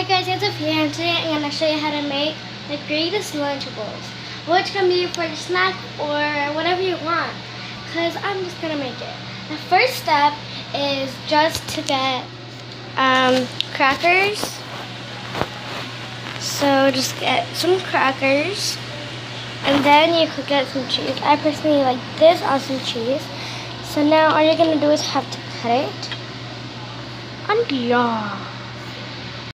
Hi guys, it's Sophia and today I'm going to show you how to make the greatest Lunchables. Which can be for the snack or whatever you want. Because I'm just going to make it. The first step is just to get um, crackers. So just get some crackers. And then you could get some cheese. I personally like this awesome cheese. So now all you're going to do is have to cut it. And yeah.